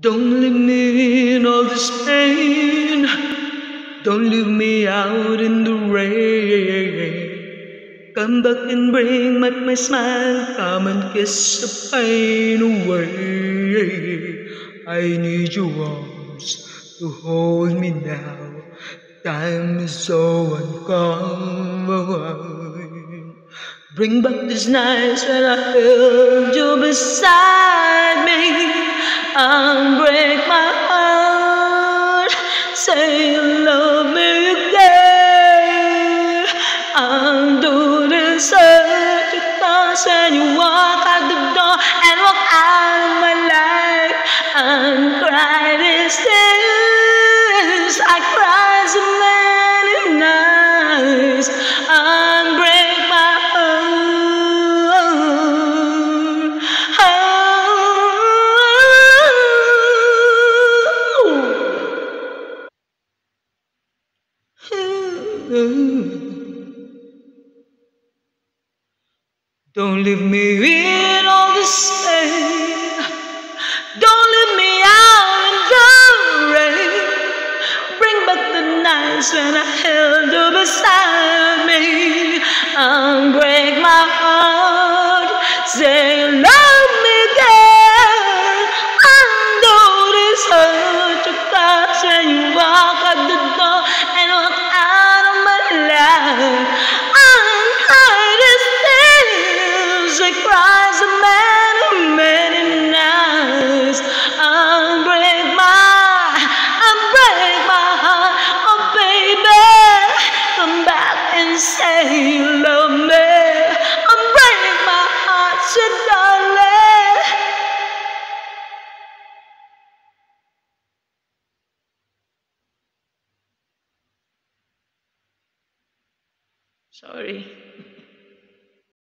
Don't leave me in all this pain. Don't leave me out in the rain. Come back and bring back my smile. Come and kiss the pain away. I need your arms to hold me now. Time is so uncommon. Bring back these nights when I held you beside Say you love me again. Undo this hurt you cause when you walk out the door and walk out of my life and cry these tears. I cried so many Don't leave me in all this pain. Don't leave me out in the rain. Bring back the nights when I held you beside Sorry.